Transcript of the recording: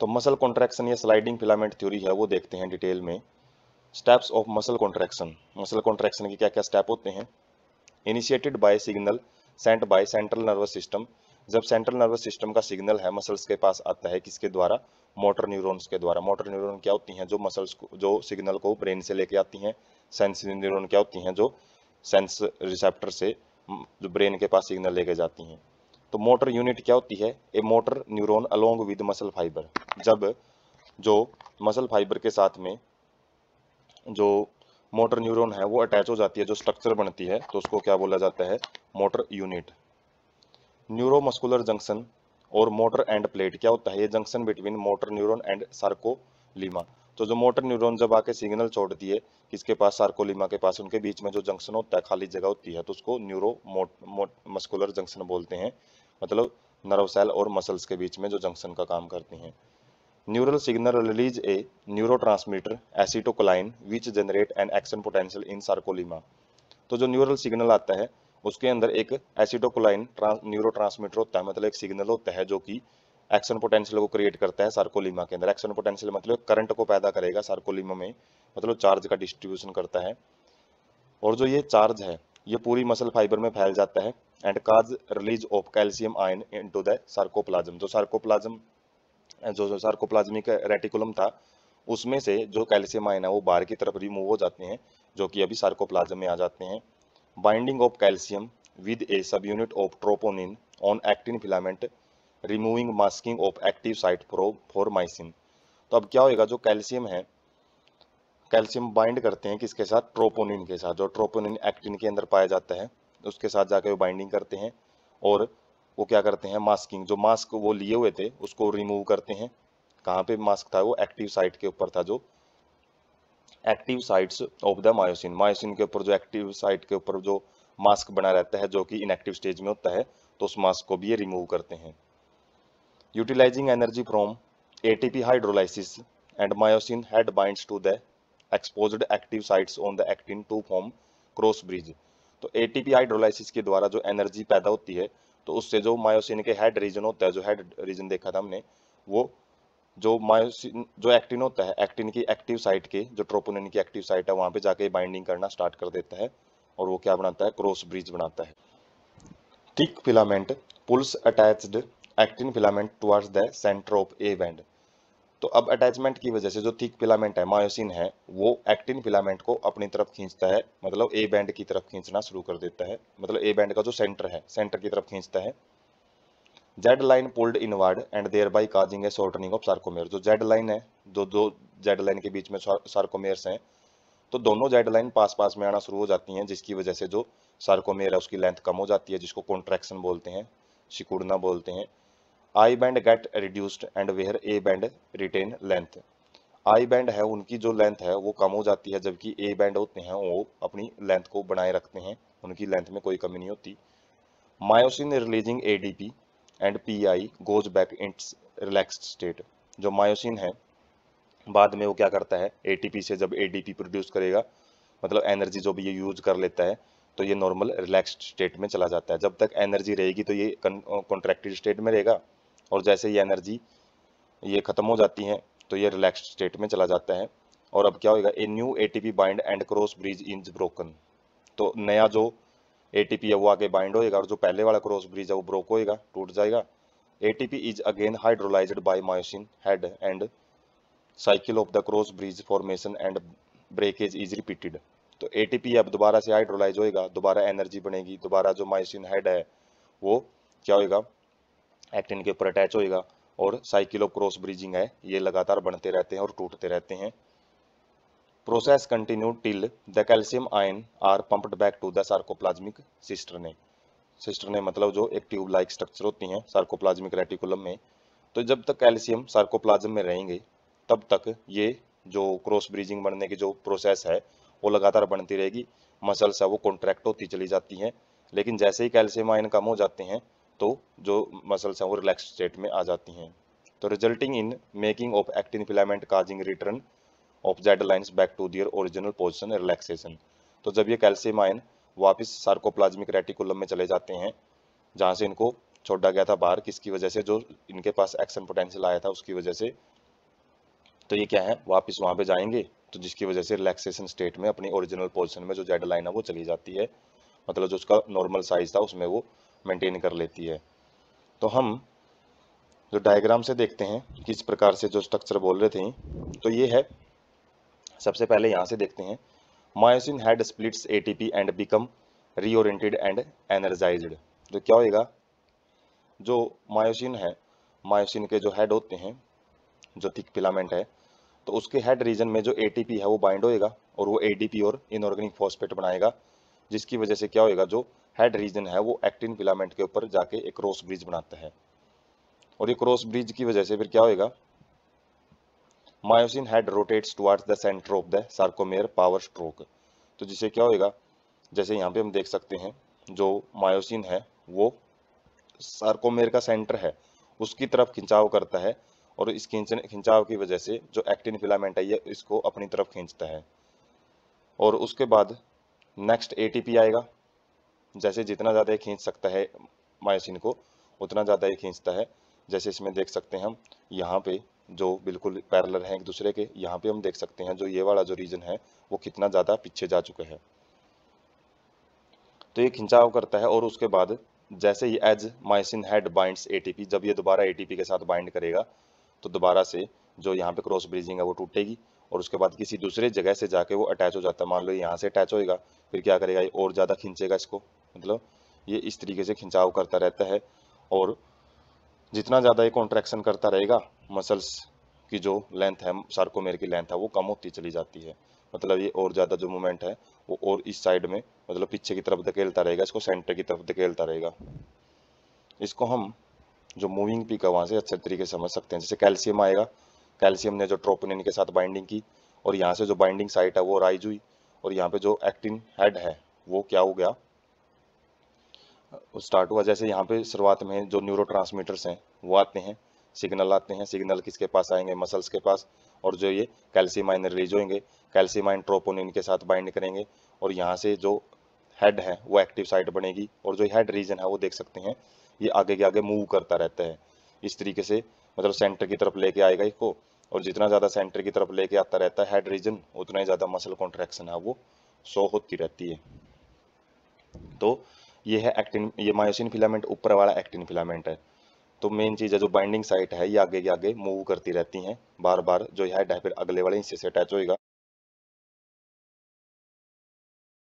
तो muscle contraction या sliding filament theory है, वो देखते हैं डिटेल में। Steps of muscle contraction muscle contraction के क्या क्या स्टेप होते हैं? Initiated by signal sent by central nervous system जब सेंट्रल नर्वस सिस्टम का सिग्नल है मसल्स के पास आता है किसके द्वारा? मोटर न्यूरॉन्स के द्वारा। मोटर न्यूरॉन क्या होती हैं? जो मसल्स को, जो सिग्नल को ब्रेन से लेके आती हैं। सेंस न्यूरॉन क्या होती हैं? जो सेंस रिसेप्टर से, जो ब्रेन के पास सिग्नल लेके जाती हैं। तो मोटर यूनिट क्या होती है? A motor neuron along with muscle fibre. जब जो मसल फाइबर के साथ में जो मोटर न्यूरॉन है, वो अटैच हो जाती है, जो स्ट्रक्चर बनती है तो उसको क्या बोला जाता है? Motor unit. न्यूरोमस्कुलर जंक्शन और मोटर एंड प्लेट, क्या होता है? ये junction between motor neuron and sarcolemma. तो जो मोटर न्यूरॉन जब आके सिग्नल छोड़ती है, किसके पास? सार्कोलीमा के पास। उनके बीच में जो जंक्शन होता है, खाली जगह होती है तो उसको न्यूरो मस्कुलर जंक्शन बोलते हैं। मतलब नर्व सेल और मसल्स के बीच में जो जंक्शन का काम करती हैं। Neural signal release a neurotransmitter acetylcholine which generate an action potential in sarcolemma तो जो न्यूरल सिग्नल आता है, उसके अंदर एक एसिटोकोलाइन न्यूरो ट्रांसमीटर होता है मतलब एक सिग्नल होता है जो कि एक्शन पोटेंशियल को क्रिएट करता है सार्कोलीमा के अंदर। एक्शन पोटेंशियल मतलब करंट को पैदा करेगा सार्कोलीमा में मतलब चार्ज का डिस्ट्रीब्यूशन करता है। और जो ये चार्ज है, ये पूरी मसल फाइबर में फैल जाता है। And cause release of calcium ion into the sarcoplasm जो सार्कोप्लाज्म जो सार्कोप्लाज्मिक रेटिकुलम था, उसमें से जो कैल्शियम आयन है, वो बाहर की तरफ़ रिमूव हो जाते हैं, जो कि अभी सार्कोप्लाज्म में आ जाते हैं। Binding of calcium with a subunit of troponin on actin filament removing masking of active site for myosin तो अब क्या होएगा, जो कैल्शियम है कैल्शियम बाइंड करते हैं किसके साथ? ट्रोपोनिन के साथ, जो ट्रोपोनिन एक्टिन के अंदर पाया जाता है। उसके साथ जाके वो बाइंडिंग करते हैं और वो क्या करते हैं मास्किंग जो मास्क वो लिए हुए थे, उसको रिमूव करते हैं। कहाँ पे मास्क था वो? एक्टिव साइट के ऊपर था जो। Active sites of the myosin myosin के ऊपर जो एक्टिव साइट के ऊपर जो मास्क बना रहता है, जो कि इनएक्टिव स्टेज में होता है तो उस मास्क को भी ये रिमूव करते हैं। Utilising energy from ATP hydrolysis and myosin head binds to the exposed active sites on the actin to form cross bridge तो एटीपी हाइड्रोलाइसिस के द्वारा जो एनर्जी पैदा होती है तो उससे जो मायोसिन के हेड रीजन होता है, जो हेड रीजन देखा था हमने, वो जो मायोसिन, जो एक्टिन होता है एक्टिन की एक्टिव साइट के, जो ट्रोपोनिन की एक्टिव साइट है, वहाँ पे जाके बाइंडिंग करना स्टार्ट कर देता है, और वो क्या बनाता है क्रॉस ब्रिज बनाता है। Thick filament pulls attached actin filament towards the centre of A band तो अब अटैचमेंट की वजह से जो थिक फिलामेंट है मायोसिन है, वो एक्टिन फिलामेंट को अपनी तरफ़ खींचता है मतलब ए बैंड की तरफ़ खींचना शुरू कर देता है। मतलब ए बैंड का जो सेंटर है सेंटर की तरफ़ खींचता है। Z line pulled inward and thereby causing a shortening of sarcomere जो जेड लाइन है, जो दो जेड लाइन के बीच में सार्कोमेयर्स हैं तो दोनों जेड लाइन पास पास में आना शुरू हो जाती हैं, जिसकी वजह से जो सार्कोमेयर है, उसकी लेंथ कम हो जाती है, जिसको कॉन्ट्रैक्शन बोलते हैं, सिकुड़ना बोलते हैं। I band get reduced and where A band retain length I band है उनकी जो लेंथ है वो कम हो जाती है, जबकि ए बैंड होते हैं वो अपनी लेंथ को बनाए रखते हैं, उनकी लेंथ में कोई कमी नहीं होती। Myosin releasing ADP and P I goes back its relaxed state जो मायोसिन है, बाद में वो क्या करता है? एटीपी से जब एडीपी प्रोड्यूस करेगा मतलब एनर्जी जो भी ये यूज़ कर लेता है तो ये नॉर्मल रिलैक्स्ड स्टेट में चला जाता है। जब तक एनर्जी रहेगी तो ये कॉन्ट्रैक्टेड स्टेट में रहेगा और जैसे ये एनर्जी ये ख़त्म हो जाती है तो ये रिलैक्स स्टेट में चला जाता है। और अब क्या होगा a new A T P bind and cross bridge is broken तो नया जो ए टी पी है, वो आगे बाइंड होएगा और जो पहले वाला क्रॉस ब्रिज है, वो ब्रोक होएगा, टूट जाएगा। A T P is again hydrolysed by myosin head and cycle of the cross bridge formation and breakage is repeated तो ए टी पी अब दोबारा से हाइड्रोलाइज होएगा, दोबारा एनर्जी बनेगी, दोबारा जो मायोसिन हेड है, वो क्या होएगा एक्टिन के ऊपर अटैच होएगा और साइकिल ऑफ़ क्रॉस ब्रिजिंग है, ये लगातार बढ़ते रहते हैं और टूटते रहते हैं। Process continue till the calcium ion are pumped back to the sarcoplasmic cisternae cisternae मतलब जो एक ट्यूब लाइक स्ट्रक्चर होती हैं सार्कोप्लाज्मिक रेटिकुलम में। तो जब तक कैल्शियम सार्कोप्लाज्म में रहेंगे, तब तक ये जो क्रॉस ब्रिजिंग बनने की जो प्रोसेस है, वो लगातार बनती रहेगी। मसल्स है, वो कॉन्ट्रैक्ट होती चली जाती हैं। लेकिन जैसे ही कैल्शियम आयन कम हो जाते हैं तो जो मसल्स हैं वो रिलैक्स स्टेट में आ जाती हैं। तो resulting in making of actin filament causing return of Z lines back to their original position relaxation तो जब ये कैल्शियम आयन वापस सार्कोप्लाज्मिक रेटिकुलम में चले जाते हैं, जहाँ से इनको छोड़ा गया था बाहर, किसकी वजह से, जो इनके पास एक्शन पोटेंशियल आया था, उसकी वजह से। तो ये क्या है? वापस वहाँ पे जाएँगे तो जिसकी वजह से रिलैक्सेशन स्टेट में अपनी ओरिजिनल पोजिशन में जो जेड लाइन है वो चली जाती है। मतलब जो उसका नॉर्मल साइज़ था, उसमें वो मेंटेन कर लेती है। तो हम जो डायग्राम से देखते हैं किस प्रकार से जो स्ट्रक्चर बोल रहे थे तो ये है। सबसे पहले यहाँ से देखते हैं। Myosin head splits ATP and become reoriented and energised तो क्या होएगा? जो मायोसिन है मायोसिन के जो हेड होते हैं, जो थिक फिलामेंट है तो उसके हेड रीजन में जो एटीपी है वो बाइंड होएगा और वो एडीपी और इनऑर्गेनिक फॉस्फेट बनाएगा, जिसकी वजह से क्या होएगा? जो हेड रीजन है, वो एक्टिन फिलामेंट के ऊपर जाके एक क्रॉस ब्रिज बनाता है। और ये क्रॉस ब्रिज की वजह से फिर क्या होएगा? Myosin head rotates towards the centre of the sarcomere power stroke तो जिसे क्या होएगा? जैसे यहाँ पे हम देख सकते हैं, जो मायोसिन है, वो सार्कोमेयर का सेंटर है। उसकी तरफ़ खिंचाव करता है और इस खिंचाव की वजह से जो एक्टिन फिलामेंट है, ये इसको अपनी तरफ़ खींचता है। और उसके बाद नेक्स्ट एटीपी आएगा। जैसे जितना ज़्यादा ये खींच सकता है मायोसिन को, उतना ज़्यादा ये खींचता है। जैसे इसमें देख सकते हैं हम, यहाँ पे जो बिल्कुल पैरलर हैं एक दूसरे के, यहाँ पे हम देख सकते हैं जो ये वाला जो रीजन है, वो कितना ज़्यादा पीछे जा चुका है। तो ये खिंचाव करता है और उसके बाद जैसे ही as myosin head binds ATP जब ये दोबारा एटीपी के साथ बाइंड करेगा तो दोबारा से जो यहाँ पे क्रॉस ब्रिजिंग है वो टूटेगी और उसके बाद किसी दूसरे जगह से जाके वो अटैच हो जाता है। मान लो यहाँ से अटैच होएगा, फिर क्या करेगा? ये और ज़्यादा खींचेगा इसको। मतलब ये इस तरीके से खिंचाव करता रहता है और जितना ज़्यादा ये कॉन्ट्रैक्शन करता रहेगा मसल्स की जो लेंथ है सार्कोमेर की लेंथ है, वो कम होती चली जाती है। मतलब ये और ज़्यादा जो मूवमेंट है, वो और इस साइड में मतलब पीछे की तरफ़ धकेलता रहेगा, इसको सेंटर की तरफ़ धकेलता रहेगा। इसको हम जो मूविंग पीक है, वहाँ से अच्छे तरीके से समझ सकते हैं। जैसे कैल्शियम आएगा कैल्शियम ने जो ट्रोपोनिन के साथ बाइंडिंग की, और यहाँ से जो बाइंडिंग साइट है, वो राइज हुई, और यहाँ पे जो एक्टिन हेड है, वो क्या हो गया? स्टार्ट हुआ। जैसे यहाँ पे शुरुआत में जो न्यूरो हैं, वो आते हैं सिग्नल आते हैं सिग्नल किसके पास आएँगे? मसल्स के पास। और जो ये कैल्शियम आइन रिलीज़ होंगे कैल्शियम आइन ट्रोपोनिन के साथ बाइंड करेंगे। और यहाँ से जो हेड है, वो एक्टिव साइट बनेगी। और जो हेड रीजन है, वो देख सकते हैं, ये आगे के आगे मूव करता रहता है। इस तरीके से मतलब सेंटर की तरफ़ लेके आएगा इसको। और जितना ज़्यादा सेंटर की तरफ़ लेके आता रहता है हेड रीजन उतना ही ज़्यादा मसल कॉन्ट्रैक्शन है वो शो होती रहती है। तो ये है एक्टिन ये मायोसिन फिलामेंट ऊपर वाला एक्टिन फिलामेंट है। तो मेन चीज़ है जो बाइंडिंग साइट है, ये आगे के आगे मूव करती रहती हैं बार बार जो है, फिर अगले वाले हिस्से से अटैच होएगा।